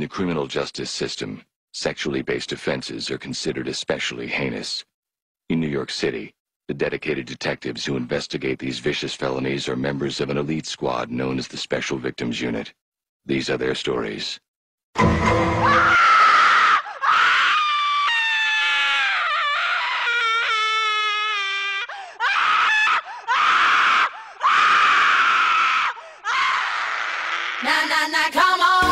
In the criminal justice system, sexually based offenses are considered especially heinous. In New York City, the dedicated detectives who investigate these vicious felonies are members of an elite squad known as the Special Victims Unit. These are their stories. Nah, nah, nah, come on.